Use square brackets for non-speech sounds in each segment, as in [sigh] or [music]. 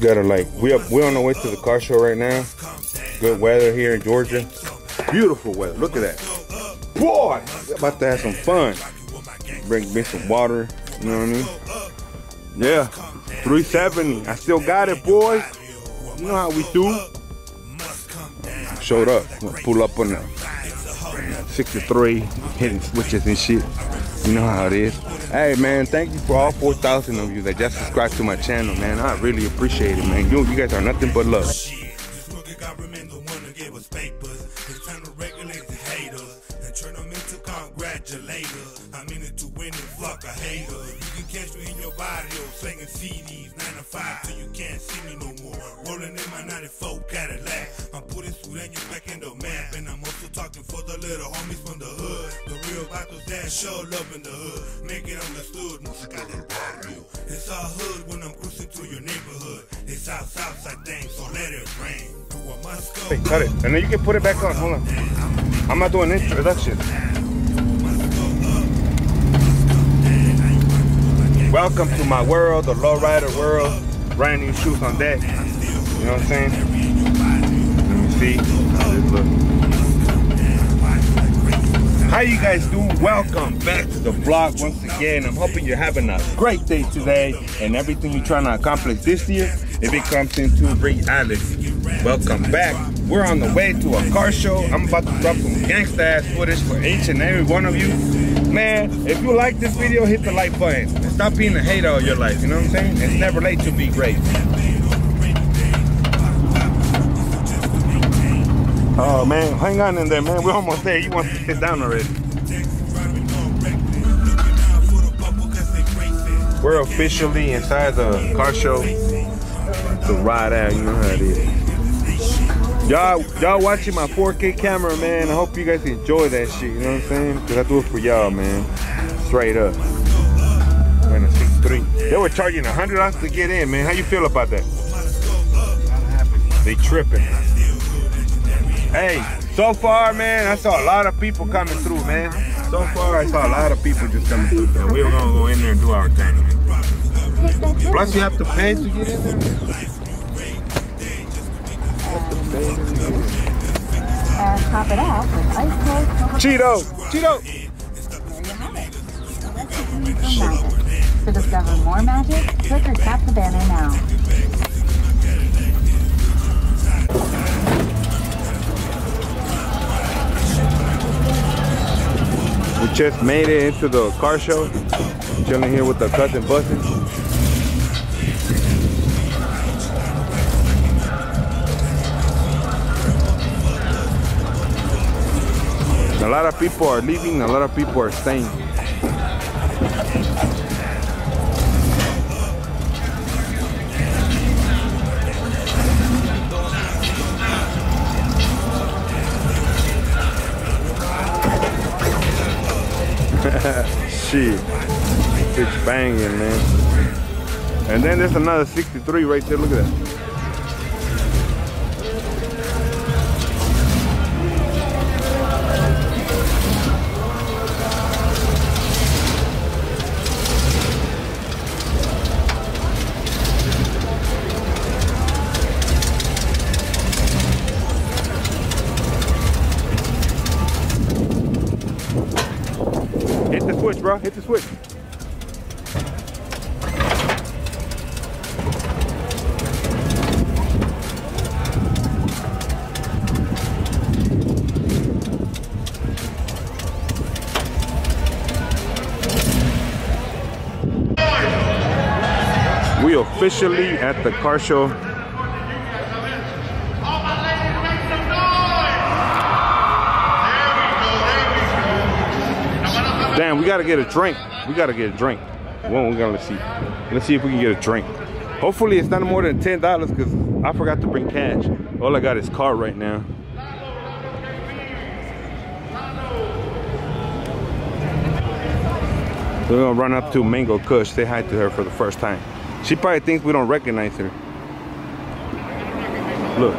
Gotta like we up we're on our way to the car show right now. Good weather here in Georgia. Beautiful weather. Look at that. Boy, about to have some fun. Bring me some water. You know what I mean? Yeah. 370. I still got it, boys. You know how we do. Showed up. Pull up on the 63, hitting switches and shit. You know how it is. Hey man, thank you for all 4,000 of you that just subscribed to my channel, man. I really appreciate it, man. You, you guys are nothing but love. I mean it to win and. You can catch me in your CDs, 9 to 5 till you can't see me no more. In my 94 Cadillac. I'm Sureños back in the map. And I'm also talking for the little homies from the hood. Real vatos that show love in the hood. Make it understood, música del barrio. It's all hood when I'm cruising through your neighborhood. It's south, south side thing, so let it rain. Hey, cut it. And then you can put it back on. Hold on. I'm not doing introduction. Welcome to my world, the lowrider world. Brand new shoes on deck. You know what I'm saying? You guys do? Welcome back to the vlog once again. I'm hoping you're having a great day today and everything you're trying to accomplish this year, if it comes into reality. Welcome back. We're on the way to a car show. I'm about to drop some gangsta ass footage for each and every one of you. Man, if you like this video, hit the like button. Stop being a hater all your life, you know what I'm saying? It's never late to be great. Oh man, hang on in there, man. We're almost there. You want to sit down already. We're officially inside the car show to ride out. You know how it is. Y'all, y'all watching my 4K camera, man. I hope you guys enjoy that shit. You know what I'm saying? Cause I do it for y'all, man. Straight up. Man, a 63. They were charging hundred dollars to get in, man. How you feel about that? They tripping. Hey, so far, man, I saw a lot of people coming through, man. So far, I saw a lot of people just coming through. So we were gonna go in there and do our thing. Plus, you have to pay to get in there. And top it off with ice cold Cheeto! Cheeto! To discover more magic, click or tap the banner now. Just made it into the car show. Chilling here with the cousin busting. A lot of people are leaving, a lot of people are staying. [laughs] Shit. It's banging, man. And then there's another 63 right there. Look at that. Officially at the car show. Damn, we gotta get a drink. We gotta get a drink. One, we gotta let's see. Let's see if we can get a drink. Hopefully it's not more than ten dollars because I forgot to bring cash. All I got is card right now. We're gonna run up to Mango Kush, say hi to her for the first time. She probably thinks we don't recognize her. Look.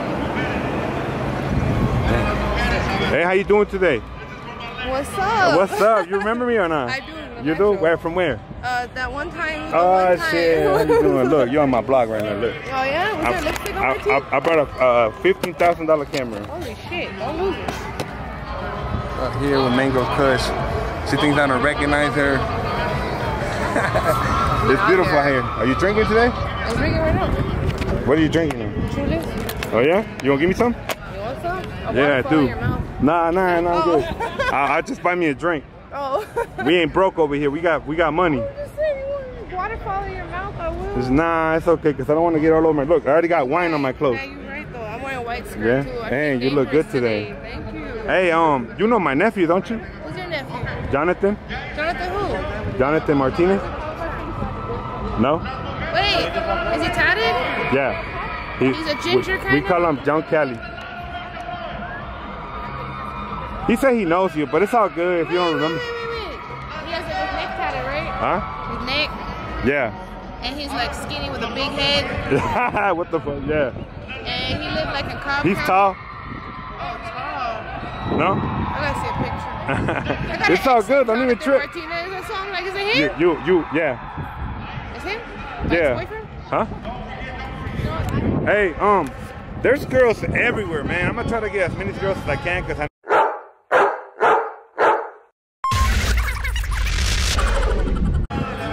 Hey, how you doing today? What's up? What's up? You remember me or not? [laughs] I do. You do? Where from where? Uh, that one time. Oh one time. shit! How you doing? [laughs] Look, you're on my blog right now. Look. Oh yeah, was there lipstick on I, teeth? I, I brought a uh, fifteen thousand dollar camera. Holy shit! Don't lose it. Up here with Mango Kush. She thinks I don't recognize her. [laughs] it's beautiful out here. Are you drinking today? I'm drinking right now. What are you drinking? Truly. Oh yeah? You want to give me some? You want some? A Yeah, I do. Nah, nah, nah, I'm Oh. good. I, I just buy me a drink. Oh. [laughs] We ain't broke over here. We got we got money. Just say you want waterfall in your mouth. I will. It's, nah, it's okay because I don't want to get all over my. Look, I already got wine on my clothes. Yeah, you're right though. I'm wearing a white skirt Yeah? too. I Dang, you look good dangerous today. Thank you. Hey, um, you know my nephew, don't you? Who's your nephew? Jonathan? Jonathan who? Jonathan Martinez? No? Wait, is he tatted? Yeah. He- He's a ginger we, we call him John Kelly. He said he knows you, but it's all good if you don't Wait, remember. Wait, wait, wait. He has his neck tatted, right? Huh? His neck. Yeah. And he's like skinny with a big head. [laughs] what the fuck? Yeah. And he lived like in Cobb He's tall. Oh, tall. No? I gotta see a picture. [laughs] It's all good. Don't even trip. Martinez, that song, like, is it You, him? you, you, yeah. Him? Yeah. Huh? Hey, um, there's girls everywhere, man. I'm gonna try to get as many girls as I can because I.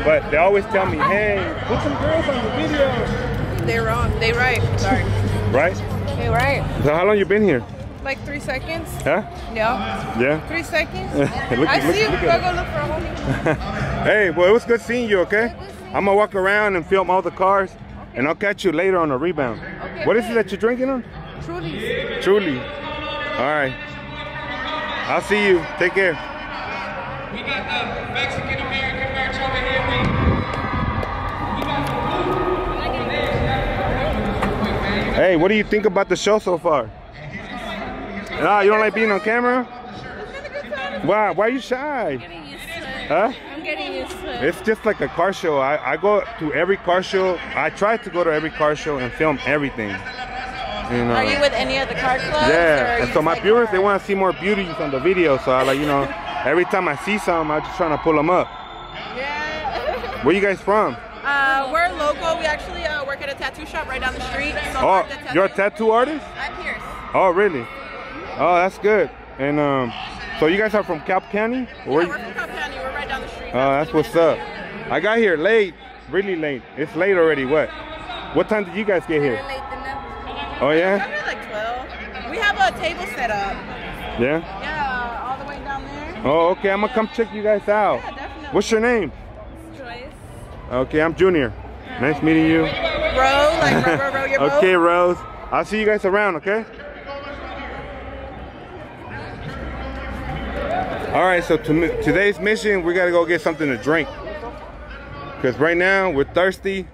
But they always tell me, hey, put some girls on the video. They're wrong. They right. Sorry. Right? They right. So how long you been here? Like three seconds. Huh? Yeah. Yeah? Three seconds. [laughs] Look- I look- see you. look Go go look for a homie. [laughs] Hey, well, it was good seeing you, okay? I'm gonna walk around and film all the cars, and I'll catch you later on the rebound. Okay, What is it that you're drinking on? Truly. Truly. All right. I'll see you. Take care. We got the Mexican American merch over here. We, we got the food. Hey, what do you think about the show so far? Ah, you don't like being on camera? Why? Why are you shy? Huh? Getting used to it. It's just like a car show. I, I go to every car show. I try to go to every car show and film everything. You know? Are you with any of the car clubs? Yeah, and so my like viewers, they want to see more beauties on the video. So I like, you know, [laughs] every time I see some, I'm just trying to pull them up. Yeah. Where you guys from? uh, we're local. We actually uh, work at a tattoo shop right down the street. So Oh, you're a tattoo artist? I'm Pierce. Oh, really? Oh, that's good. And um, so you guys are from Cobb County? Yeah, we're from Cobb County. We're right down the street. Oh, that's what's up. I got here late, really late. It's late already. What? What time did you guys get here? Oh yeah, Probably like 12. We have a table set up. yeah. Yeah, all the way down there. Oh, okay. I'm gonna come check you guys out. Yeah, definitely. What's your name? Joyce? Okay, I'm Junior. Nice meeting you. Row, like row, row, row your. [laughs] Okay, Rose. I'll see you guys around. Okay. All right. So to, today's mission, we gotta go get something to drink. Cause right now we're thirsty.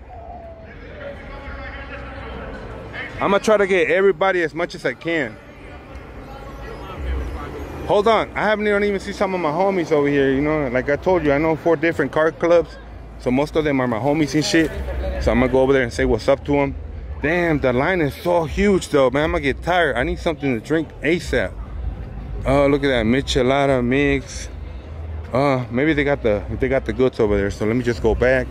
I'm gonna try to get everybody as much as I can. Hold on, I haven't even seen some of my homies over here. You know, like I told you, I know four different car clubs, so most of them are my homies and shit. So I'm gonna go over there and say what's up to them. Damn, the line is so huge though, man. I'm gonna get tired. I need something to drink ASAP. Oh, look at that michelada mix. Uh, maybe they got the they got the goods over there. So let me just go back.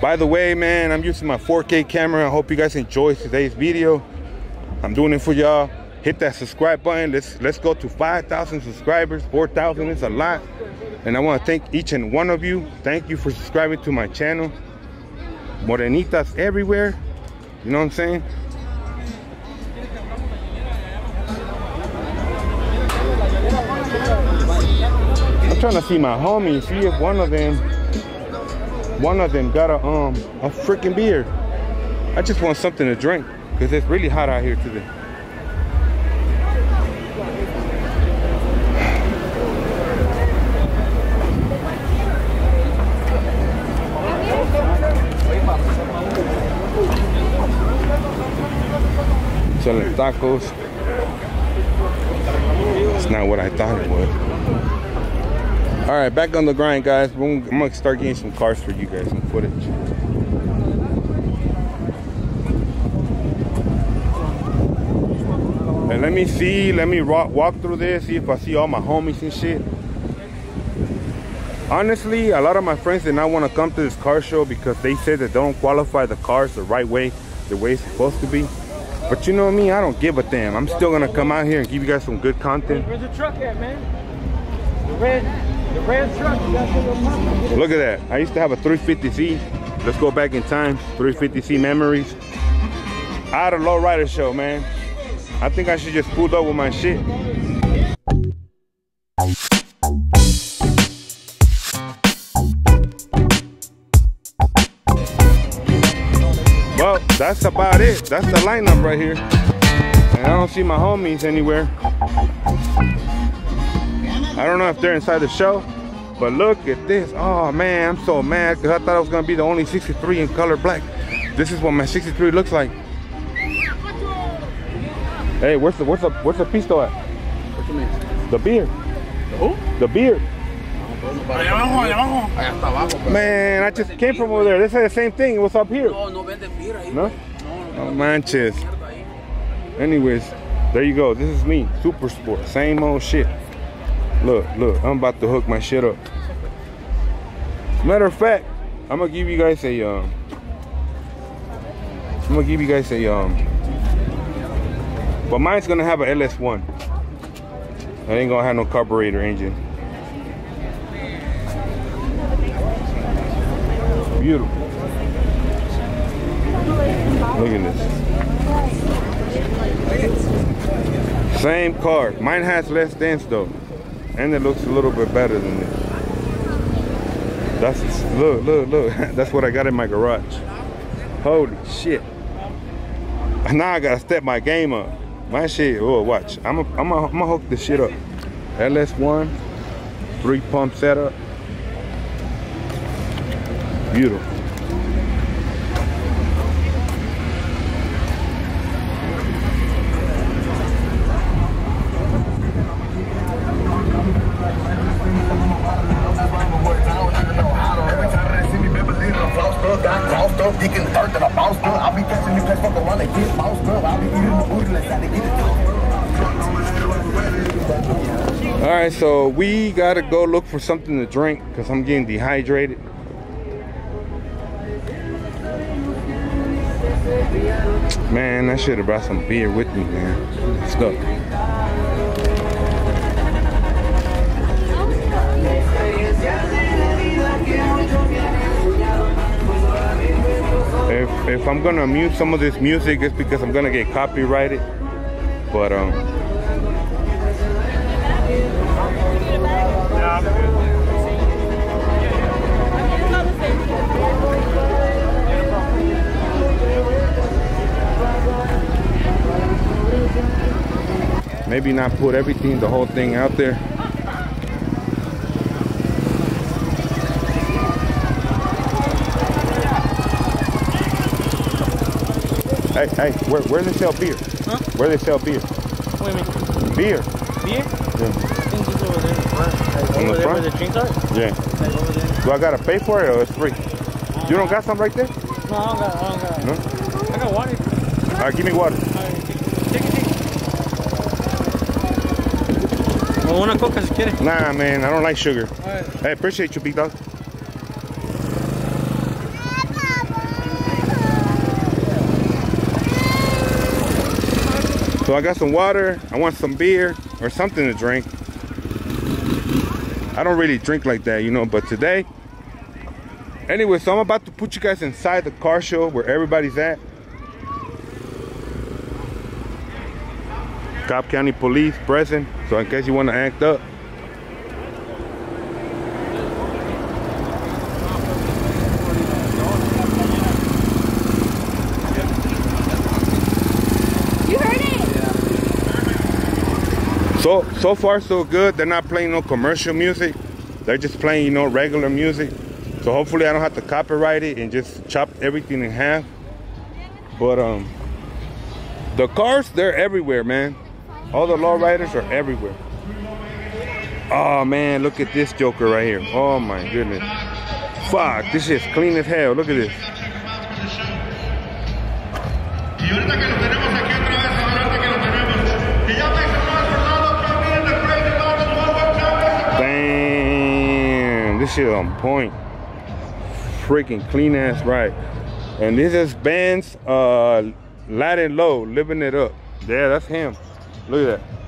By the way, man, I'm using my 4K camera. I hope you guys enjoyed today's video. I'm doing it for y'all. Hit that subscribe button. Let's let's go to 5,000 subscribers. 4,000 is a lot. And I want to thank each and one of you. Thank you for subscribing to my channel. Morenitas everywhere. You know what I'm saying? Trying to see my homies, see if one of them, one of them got a um a freaking beer. I just want something to drink because it's really hot out here today. Selling tacos. It's not what I thought it was. All right, back on the grind, guys. I'm gonna start getting some cars for you guys, some footage. And let me see, let me walk, walk through this, see if I see all my homies and shit. Honestly, a lot of my friends did not want to come to this car show because they said that they don't qualify the cars the right way, the way it's supposed to be. But you know me, I don't give a damn. I'm still gonna come out here and give you guys some good content. Where's the truck at, man? The red, Look at that. I used to have a 350Z. Let's go back in time. 350Z memories. I had a low show, man. I think I should just pull up with my shit. Well, that's about it. That's the lineup right here. And I don't see my homies anywhere. I don't know if they're inside the show, but look at this. Oh man, I'm so mad because I thought I was gonna be the only 63 in color black. This is what my 63 looks like. Hey, where's the where's the where's the pistol at? What you mean? The beer. Who? The beer. Allá abajo, allá abajo. Allá hasta abajo. pero- Man, I just came from over there. They said the same thing. What's up here. No, no venden beer ahí. No? Oh, manches. Anyways, there you go. This is me, Super Sport. Same old shit. Look, look, I'm about to hook my shit up. Matter of fact, I'm gonna give you guys a um I'm gonna give you guys a um but mine's gonna have a LS1. I ain't gonna have no carburetor engine. Beautiful. Look at this. Same car. Mine has less dents though. And it looks a little bit better than this. That's look, look, look. [laughs] That's what I got in my garage. Holy shit. Now I gotta step my game up. My shit, oh watch. I'm a, I'm a, I'm gonna hook this shit up. LS1, three pump setup. Beautiful. Right, so we gotta go look for something to drink because I'm getting dehydrated. Man, I should have brought some beer with me, man. Let's go. If, if I'm gonna mute some of this music, it's because I'm gonna get copyrighted. But um, maybe not put everything, the whole thing out there. Hey, hey, where, where they sell beer? Huh? Where they sell beer? What do you? Beer. Beer? Yeah. I think it's over there in the front. Like On the over there front? where the drinks are? Yeah. Like over there. Do I gotta pay for it or it's free? You don't got some right there? No, I don't got, I don't got. No? I got water. All right, give me water. Alright, take it, take it, take it. O una coca si quiere. Nah, man, I don't like sugar. Alright. Hey, appreciate you, big dog. So I got some water. I want some beer or something to drink. I don't really drink like that, you know, but today. Anyway, so I'm about to put you guys inside the car show where everybody's at. Cobb County Police present, so in case you want to act up. You heard it? So far so good. They're not playing no commercial music. They're just playing, you know, regular music. So hopefully I don't have to copyright it and just chop everything in half. But um the cars, they're everywhere, man. All the lowriders are everywhere. Oh man, look at this joker right here. Oh my goodness. Fuck, this is clean as hell. Look at this. Shit on point. Freaking clean ass ride. And this is Ben's uh, Latin Low, living it up. Yeah, that's him. Look at that.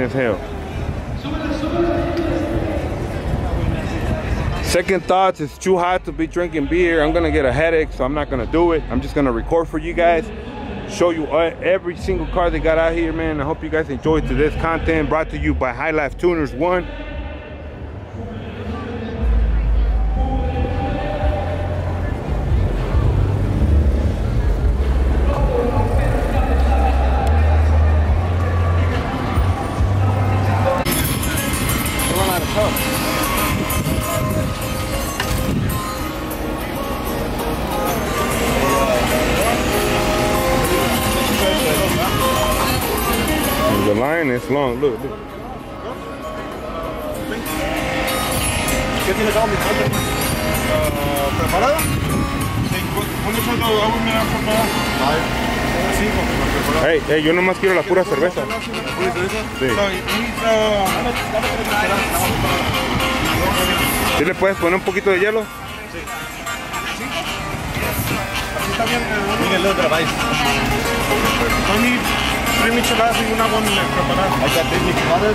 As hell. Second thoughts, it's too hot to be drinking beer. I'm gonna get a headache, so I'm not gonna do it. I'm just gonna record for you guys, show you uh, every single car they got out here, man. I hope you guys enjoyed today's content brought to you by High Life Tuners One. The line is long. Look, look. ¿Qué tienes mi ¿Preparada? ¿Cuándo echando agua mineral preparada? Cinco, preparada. Hey, hey, yo nomás quiero la pura cerveza. Sí. ¿Sí le puedes poner un poquito de hielo? Lo grabáis. Tony, tres micheladas y una agua mineral preparada. Ahí está, tres micheladas.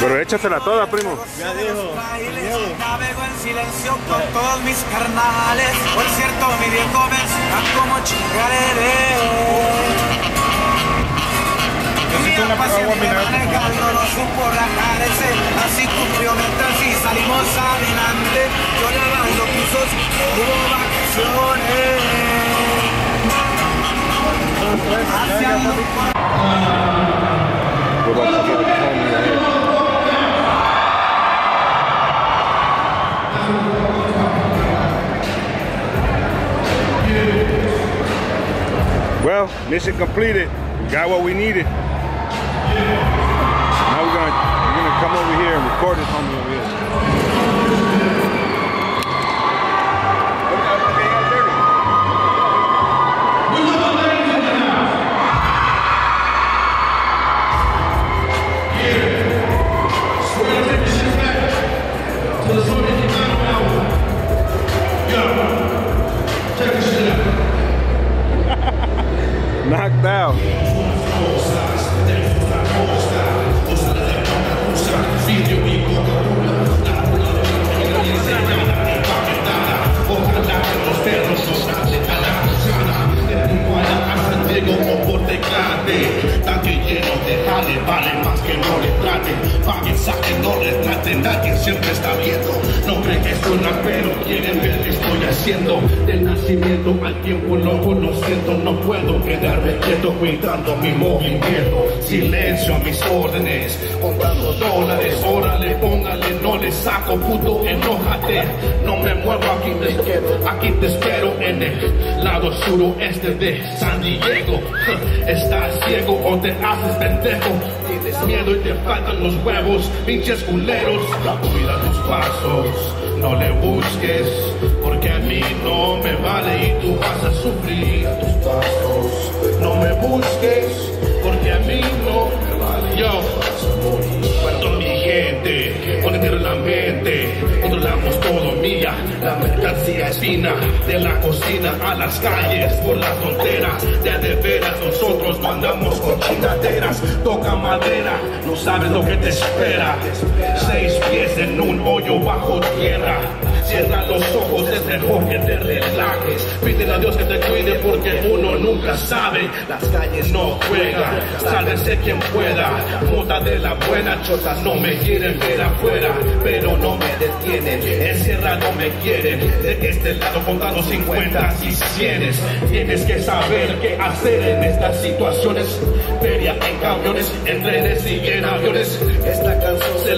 Pero échatela toda, primo. Ya dijo. Navego en silencio con todos mis carnales. Por cierto, mi viejo cómo chingaré. Necesito una agua mineral. Manejando no supo rajarse. Así cumplió mientras y salimos adelante. Mission completed. We got what we needed. Now we're gonna we're gonna come over here and record this homie jale, vale más que no le traten. No le traten, nadie siempre está viendo. No que soy rapero, quieren ver qué estoy haciendo. Del nacimiento al tiempo loco, lo siento, no puedo quedarme quieto cuidando mi movimiento. Silencio a mis órdenes, contando dólares, órale, póngale, no le saco, puto, enójate. No me muevo aquí, te quedo, aquí te espero en el lado suroeste de San Diego. [laughs] Estás ciego o te haces pendejo. Tienes miedo y te faltan los huevos, pinches culeros. Cuida tus pasos, no le busques, porque a mí no me vale y tú vas a sufrir tus pasos. No me busques, porque a mí no me vale. Yo, cuando mi gente, ponete en la mente, controlamos todo mía, la mercancía es fina, de la cocina a las calles, por las fronteras, de de veras nosotros mandamos con chingaderas, toca madera, no sabes lo que te espera, seis pies en un hoyo bajo tierra, Cierra los ojos, es mejor que te relajes. Pídele a Dios que te cuide porque uno nunca sabe. Las calles no juegan, sálvese quien pueda. Mota de la buena chota, no me quieren ver afuera, pero no me detienen. Encerrado me quieren. De este lado contando 50 y 100. Tienes que saber qué hacer en estas situaciones. Feria en camiones, en trenes y en aviones.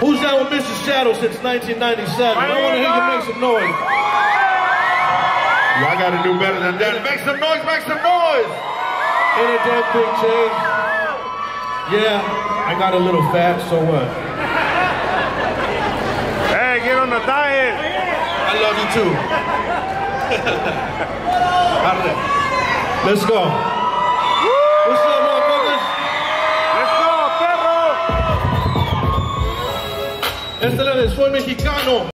Who's that with Mr. Shadow since 1997? I want to hear you make some noise. Y'all gotta do better than that. Make some noise, make some noise! Ain't a damn thing changed. Yeah, I got a little fat, so what? Hey, get on the diet! I love you too. [laughs] Let's go. Esta es la de Soy Mexicano.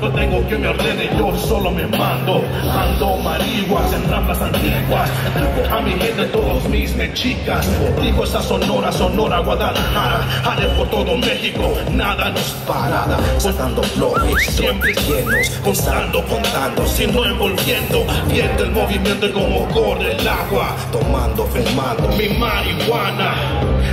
No tengo que me ordene, yo solo me mando. Ando marihuas en ramas antiguas. A mi gente todos mis mechicas Digo esa sonora, sonora, Guadalajara. Jale por todo México, nada nos parada Soltando flores, Siempre llenos, Contando, contando, sino envolviendo. Viendo el movimiento y cómo corre el agua. Tomando, fumando. Mi marihuana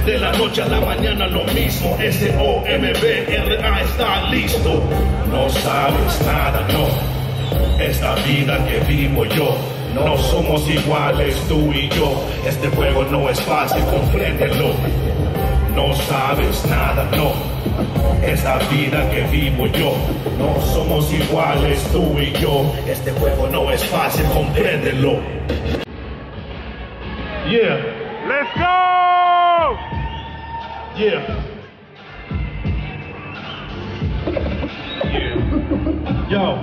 De la noche a la mañana lo mismo S-O-M-B-R-A está listo No sabes nada, no Esta vida que vivo yo No somos iguales tú y yo. Este juego no es fácil, compréndelo. No sabes nada, no. Es la vida que vivo yo. No somos iguales tú y yo. Este juego no es fácil, compréndelo. Yeah. Let's go! Yeah. Yeah. Yo.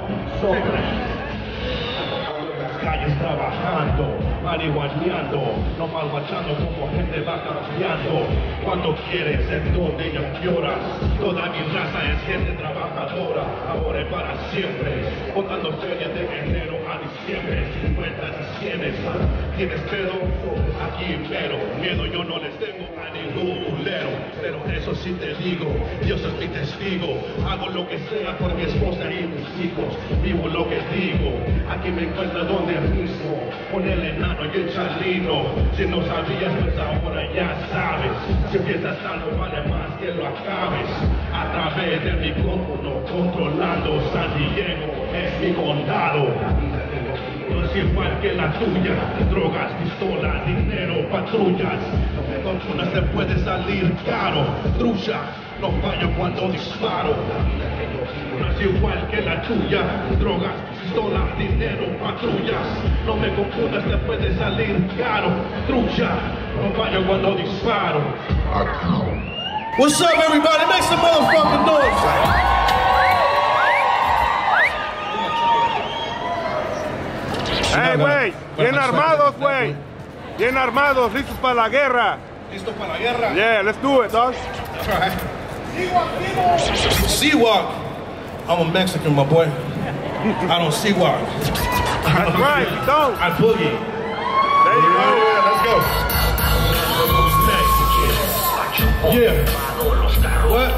Las calles trabajando, marihuaneando, no malbachando como gente va cambiando. Cuando quieres, en donde ya lloras. Toda mi raza es gente trabajadora, ahora y para siempre. Botando feria de enero a diciembre, 50 y 100. ¿Tienes pedo? Aquí pero miedo yo no les tengo a ningún culero. Pero eso sí te digo, Dios es mi testigo. Hago lo que sea por mi esposa y mis hijos. Vivo lo que digo. Aquí me encuentro donde mismo. Con el enano y el chalino. Si no sabías, pues ahora ya sabes. Si empiezas algo vale más que lo acabes. A través de mi cómputo, controlando San Diego es mi condado. Es igual que la tuya, drogas, pistolas, dinero, patrullas. Con se puede salir caro, trucha, no fallo cuando disparo. No es igual que la tuya, drogas, pistolas, dinero, patrullas. No me confundas, te puede salir caro, trucha, no fallo cuando disparo. What's up, everybody? Make some motherfucking noise. Hey, güey, bien armados, güey. Bien armados, listos para la guerra. Listo para la guerra. Yeah, let's do it, dog. That's right. Seawalk. I'm a Mexican, my boy. I don't see walk. That's right, don't. I boogie. There you go. Yeah, let's go. Yeah. What?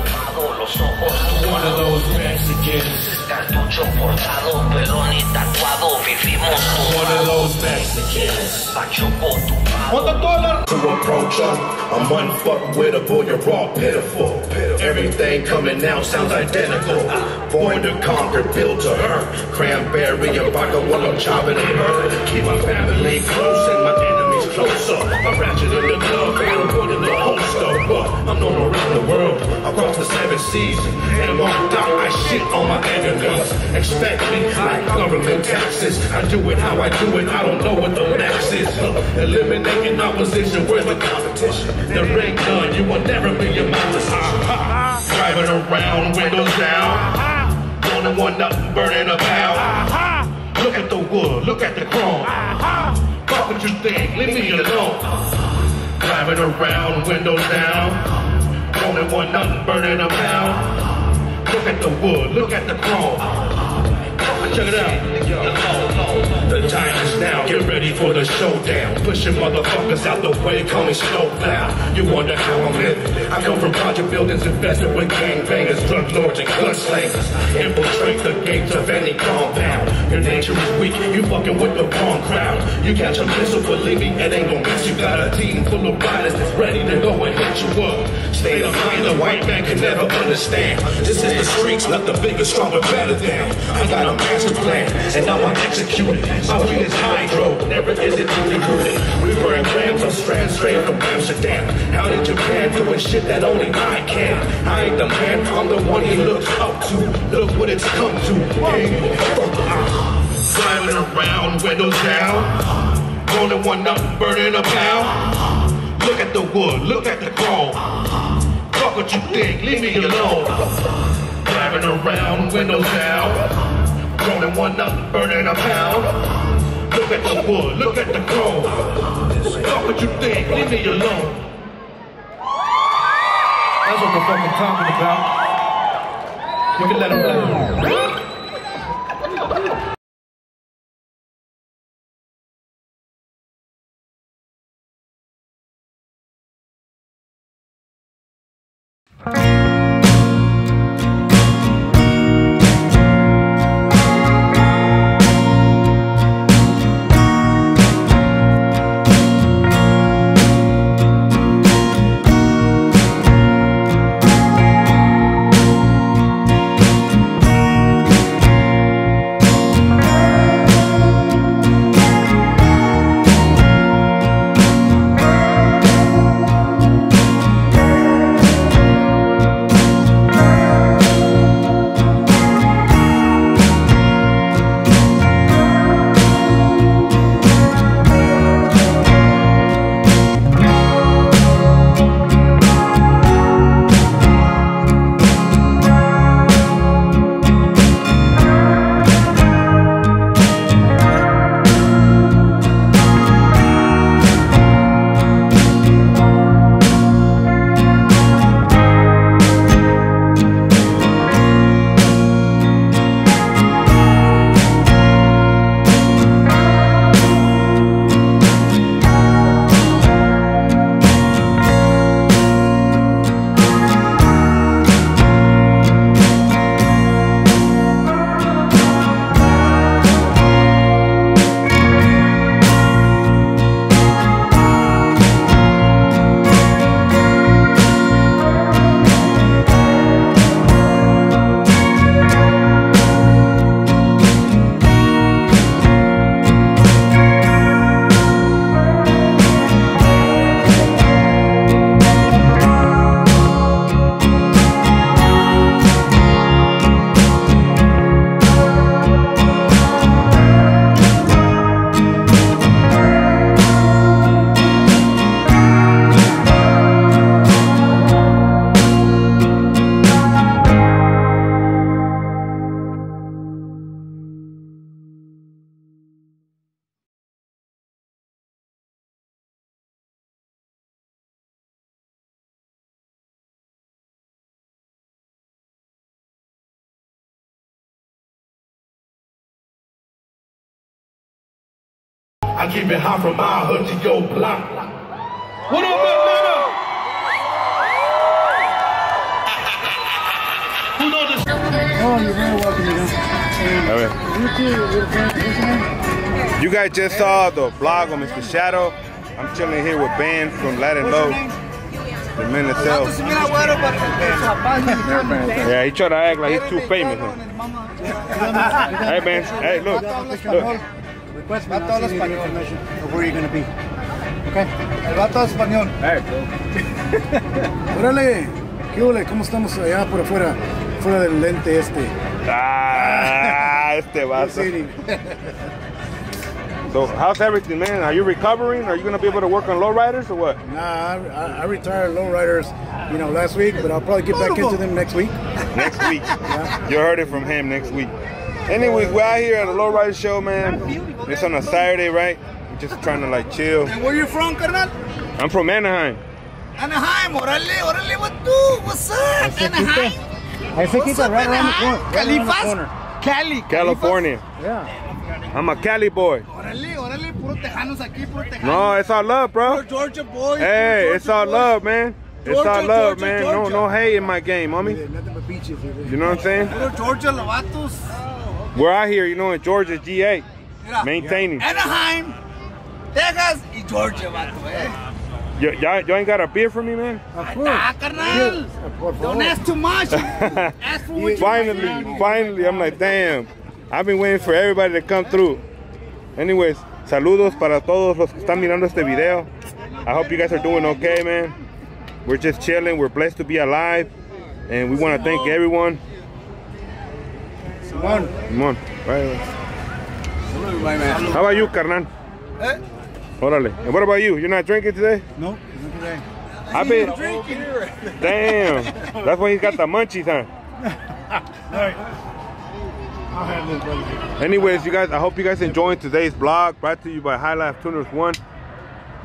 One of those Mexicans. Cartucho portado, pero ni tatuado, vivimos One of those Mexicans. Pachuco tu On the to approach us. I'm unfuckwittable, you're all pitiful. Everything coming out sounds identical. Born to conquer, built to hurt. Cranberry and vodka while I'm chopping and hurt. Keep my family close and my enemies closer. I'm ratchet in the club, But I'm known around the world, across the seven seas. And marked out, I shit on my enemies. Expect me like government taxes. I do it how I do it, I don't know what the max is. Eliminating opposition, where's the competition? The ring gun, you will never be your master's. Driving around, windows down. Only one up, burning a pound. Look at the wood, look at the chrome. Fuck what you think, leave me alone. Driving around, windows down. Only one up, burning a pound. Look at the wood, look at the chrome. Check it out. The time is now. Get ready for the showdown. Pushing motherfuckers out the way, call me snowplow. You wonder how I'm living. I come from project buildings infested with gangbangers, drug lords, and gunslingers. Infiltrate the gates of any compound. Your nature is weak. You fucking with the wrong crowd. You catch a missile, believe me, it ain't gonna miss. You got a team full of riders that's ready to go and hit you up. State of mind, the white man can never understand. This is the streets, not the bigger, stronger, better than. I got a master plan, and now I execute it. My weed is hydro, never is it diluted. We burn grams of strands straight from Amsterdam. Out in Japan, doing shit that only I can. I ain't the man, I'm the one he looks up to. Look what it's come to. Gang, fuck, ah. Driving around, windows down. Rolling one up, burning a pound. Look at the wood, look at the chrome. Fuck what you think, leave me alone. Driving around, windows down. Rolling one up, burning a pound. Look at the wood, look at the chrome. Fuck what you think, leave me alone. That's what the fuck I'm talking about. You can let play. I keep it hot from my hood to your block. What up, Atlanta? Who knows this? Oh, you're very welcome, you know. A ver. And you too. What's your? You guys just saw the vlog of Mr. Shadow. I'm chilling here with Ben from Latin Low. The man itself. Yeah, he tried to act like he's too famous. Huh? [laughs] Hey, man. Hey, look. look. Request me, I'll send you of where you're going to be. Okay? El vato español. [laughs] Órale. ¿Qué ole? ¿Cómo estamos allá por afuera? Fuera del lente este. Ah, [laughs] este vato. So, how's everything, man? Are you recovering? Are you going to be able to work on lowriders or what? Nah, I, I, I retired lowriders, you know, last week, but I'll probably get back into them next week. Next week. [laughs] You heard it from him next week. Anyways, we're out here at a lowrider show, man. It's on a Saturday, right? We're just trying to like chill. And where you from, carnal? I'm from Anaheim. Anaheim, orale, orale, what do? What's up, Anaheim? Ahí se What's up, right around the Anaheim? corner. Right around the Califas? corner. Cali. California. Yeah. I'm a Cali boy. Órale, órale, puro tejanos aquí, puro tejanos. No, it's all love, bro. Puro Georgia boy. Hey, puro it's Georgia all boys. love, man. It's all love, Georgia, man. No, Georgia. no hate in my game, homie. Nothing but beaches. You know what I'm saying? Puro Georgia, Lovatos. We're out here, you know, in Georgia, G8, Mira, maintaining. Anaheim, Texas y Georgia, vato, eh. Y- Y'all, y'all ain't got a beer for me, man? Of Ah, carnal. Don't ask too much. [laughs] ask for what you finally, finally, I'm like, damn. I've been waiting for everybody to come through. Anyways, saludos para todos los que están mirando este video. I hope you guys are doing okay, man. We're just chilling. We're blessed to be alive. And we want to thank everyone. Come on. Come on. Right. How about you, carnal? Eh? Órale. And what about you? You're not drinking today? No, not today. I've been. Drinking. Damn. That's why he's got the munchies, huh? [laughs] All right. I'll have this, buddy. Anyways, you guys, I hope you guys enjoyed today's vlog brought to you by High Life Tuners One.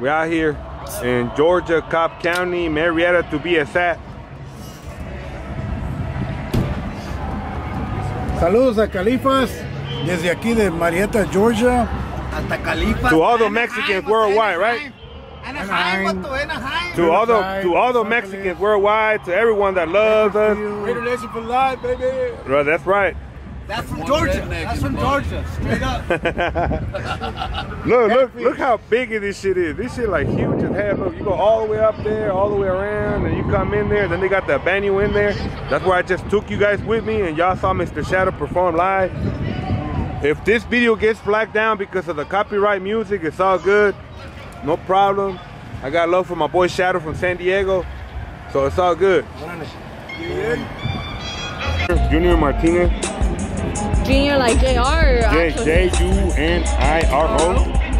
We're out here in Georgia, Cobb County, Marietta to be exact. Saludos a Califas desde aquí de Marietta, Georgia. Hasta Califas. To all the Mexicans worldwide, right? Anaheim, Anaheim. To all the to all the Mexicans worldwide, to everyone that loves us. Raider Nation for life, baby. Bro, that's right. That's from Georgia. That's from Georgia. Straight up. [laughs] Look, look, look how big this shit is. This shit like huge as hell. Look, you go all the way up there, all the way around, and you come in there. Then they got the venue in there. That's where I just took you guys with me, and y'all saw Mr. Shadow perform live. If this video gets flagged down because of the copyright music, it's all good. No problem. I got love for my boy Shadow from San Diego, so it's all good. Junior Martinez, Junior like JR or J actual- J U N I R O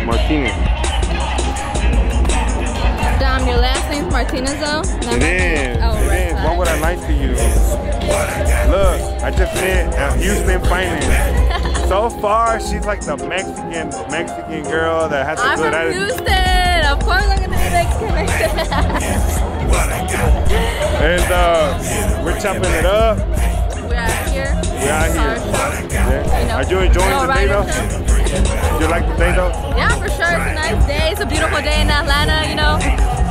Martinez. Damn, your last name's Martinez though? Not It is. Oh, it right. is. What would I like to you? Look, I just met uh, Houston Finance. [laughs] So far, she's like the Mexican Mexican girl that has a I'm good from. Houston. Of course I'm gonna be Mexican. And uh, we're chopping it up. We're out here. We're out here. Yeah. Are you enjoying the day though? You like the day though? Yeah, for sure. It's a nice day. It's a beautiful day in Atlanta, you know.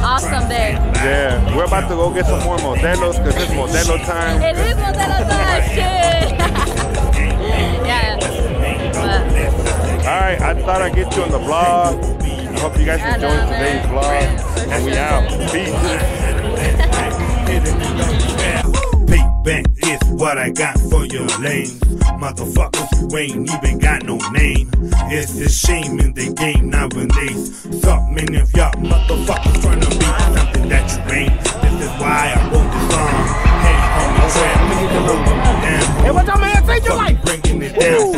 Awesome day. Yeah. We're about to go get some more modelos because it's modelo time. It is Modelo time. Shit. [laughs] yeah. But All right, I thought I'd get you on the vlog. I hope you guys I enjoyed know, today's vlog. And we out. Peace. [laughs] Payback is what I got for your lanes. Motherfuckers who ain't even got no name. It's a shame in the game nowadays. So many of y'all motherfuckers trying to be something that you ain't. This is why I wrote this song. Hey, homie, trap, nigga, hold me down. Hey, what y'all man say you like? Bringing it down.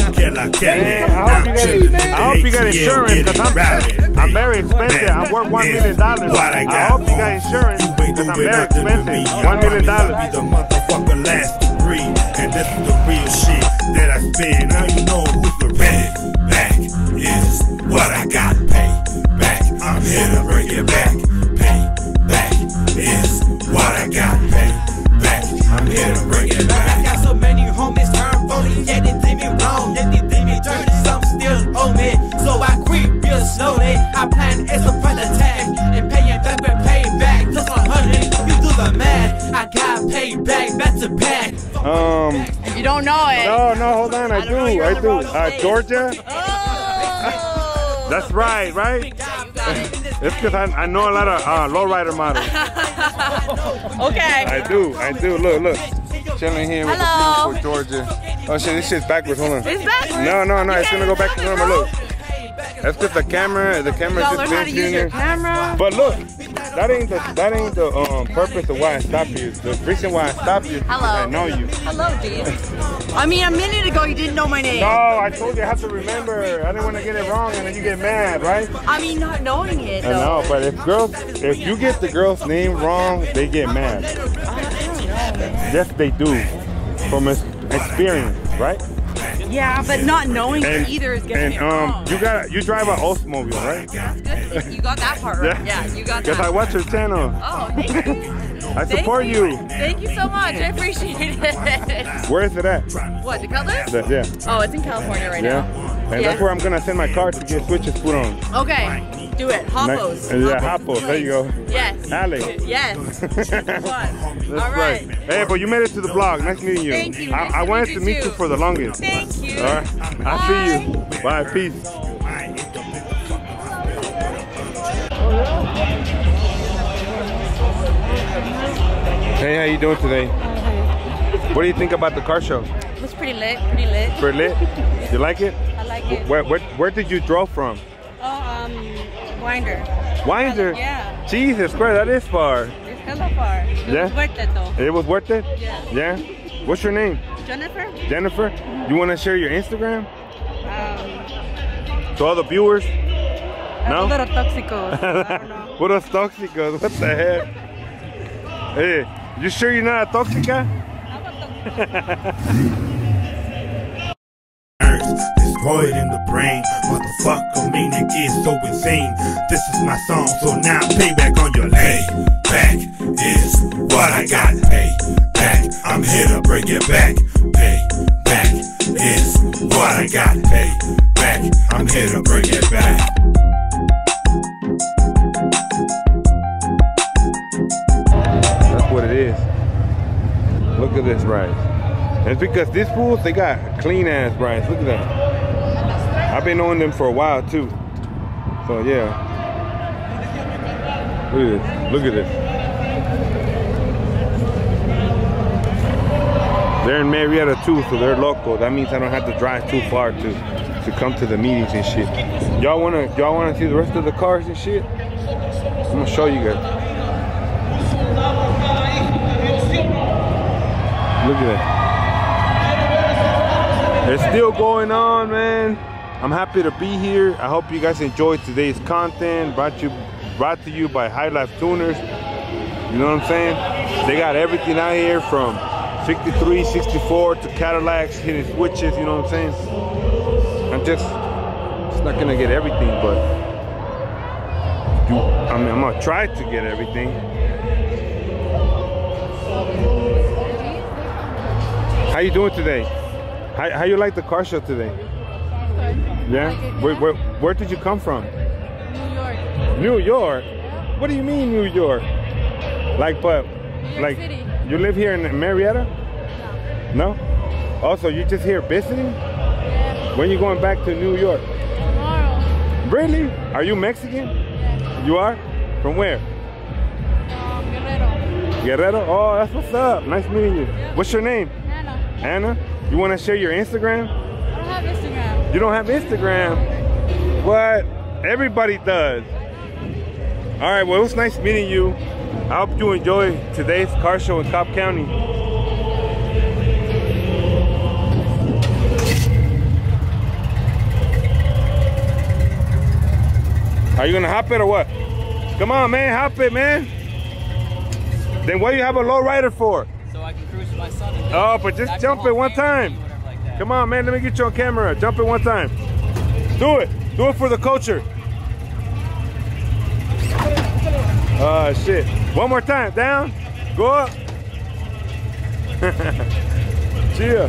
Man, I hope you got, I hope you got insurance because I'm, I'm very expensive. I'm worth one million dollars. I hope you got insurance because I'm very expensive. One million Be the motherfucker last degree. And this is the real shit that I spin. Now you know who's the red. Back is what I got. Pay back. I'm here to bring it back. Pay back is what I got. Pay back. I'm here to bring it back. I got so many homies turn phony, yeah, they think me wrong, yeah, they think me dirty, some still owe me. So I creep real slowly. Our plan is to fight payback back to back. Um, You don't know it. no, no, hold on. I do. I do. Uh, Georgia. [laughs] That's right, right? It's because I, I know a lot of uh, lowrider models. [laughs] Okay. I do, I do. Look, look. Chilling here with Hello. the beautiful Georgia. Oh shit, this shit's backwards. Hold on. It's backwards? No, no, no. You It's gonna go back to normal. Look. around? That's because the camera, the camera's Y'all just learn how to use your camera. But look, that ain't the that ain't the um, purpose of why I stopped you. The reason why I stopped you is because I know you. Hello. I mean, a minute ago you didn't know my name. No, I told you I have to remember. I didn't want to get it wrong and then you get mad, right? I mean, not knowing it. I know, but if girls, if you get the girl's name wrong, they get mad. Yes, they do, from experience, right? Yeah, but not knowing And, either is getting and it um, wrong. you got you drive an Oldsmobile, right? Good. You got that part right. Yeah, you got Yes, that. I watch your channel. Oh, thank you. [laughs] I Thank support you. Thank you so much. I appreciate it. [laughs] Where is it at? What, the color? Yeah. Oh, it's in California right Yeah. now. And Yeah. that's where I'm gonna send my car to get switches put on. Okay, do it. Hoppos. Yeah, Hoppos. There you go. Yes. Alex. Yes. That's All right. Hey, but you made it to the vlog. Nice meeting you. Thank you. I, Nice I to wanted meet to meet too. you for the longest. Thank you. All right. I'll see you. Bye. Peace. Hey, how you doing today? What do you think about the car show? It was pretty lit, pretty lit. Pretty lit? You like it? I like it. Where, where, where did you drove from? Oh, um, Winder. Winder? Yeah. Jesus Christ, that is far. It's hella far. It Yeah? was worth it though. It was worth it? Yeah. Yeah? What's your name? Jennifer? Jennifer? You want to share your Instagram Um, to all the viewers? No? Little tóxicos. [laughs] I don't know. Puros tóxicos, what the heck? Hey, you sure you're not a tóxica? [laughs] Destroyed in the brain, motherfucker, mean it so insane. This is my song, so now payback on your lay. Back is what I got. Pay back, I'm here to bring it back. Pay back is what I got. Pay back, I'm here to bring it back. That's what it is. Look at this rice. And it's because these fools, they got clean ass rice. Look at that. I've been knowing them for a while too. So yeah. Look at this. Look at this. They're in Marietta too, so they're local. That means I don't have to drive too far to to come to the meetings and shit. Y'all wanna y'all wanna see the rest of the cars and shit? I'm gonna show you guys. Look at that. It's still going on, man. I'm happy to be here. I hope you guys enjoyed today's content. Brought you brought to you by High Life Tuners. You know what I'm saying? They got everything out here from 63, 64 to Cadillacs, hitting switches, you know what I'm saying? I'm just it's not gonna get everything, but I mean I'm gonna try to get everything. How you doing today? How, how you like the car show today? Yeah? Where, where, where did you come from? New York. New York? What do you mean New York? Like, but, like, City. you live here in Marietta? No. No? Also, you just here visiting? When you going back to New York? Tomorrow. Really? Are you Mexican? You are? From where? Um, Guerrero. Guerrero? Oh, that's what's up. Nice meeting you. What's your name? Anna. Anna? You want to share your Instagram? You don't have Instagram? What? Everybody does. All right, well, it was nice meeting you. I hope you enjoy today's car show in Cobb County. Are you gonna hop it or what? Come on, man, hop it, man. Then what do you have a low rider for? So I can cruise with my son. Oh, but just jump it one time. Come on, man. Let me get you on camera. Jump it one time. Do it. Do it for the culture. Oh, shit. One more time. Down. Go up. [laughs] Chia.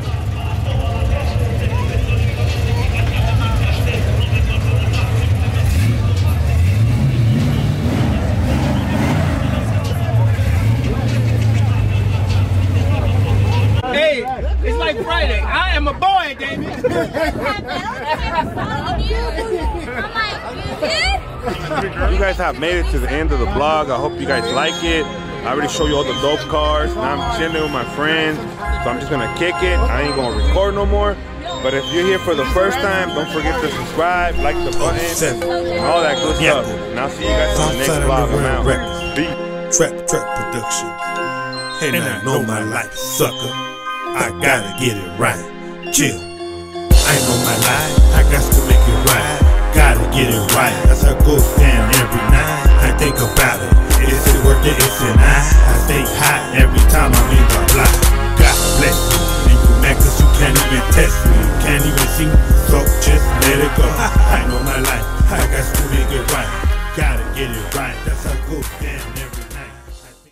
Hey! It's like Friday. I am a boy, David. [laughs] I'm like, you guys have made it to the end of the vlog. I hope you guys like it. I already showed you all the dope cars. Now I'm chilling with my friends. So I'm just gonna kick it. I ain't gonna record no more. But if you're here for the first time, don't forget to subscribe, like the button, and all that good yeah. stuff. And I'll see you guys in the next vlog. I'm out. Trap Trap Production. And, I know my life, sucker. I gotta get it right. Chill. I ain't my life, I got to make it right. Gotta get it right. As I go down every night, I think about it. Is it worth it? Is it not? I stay hot every time I'm in the block. God bless you. And you mad cause you can't even test me. You can't even see me. So just let it go. [laughs] I know my life. I got to make it right. Gotta get it right. That's how I go down every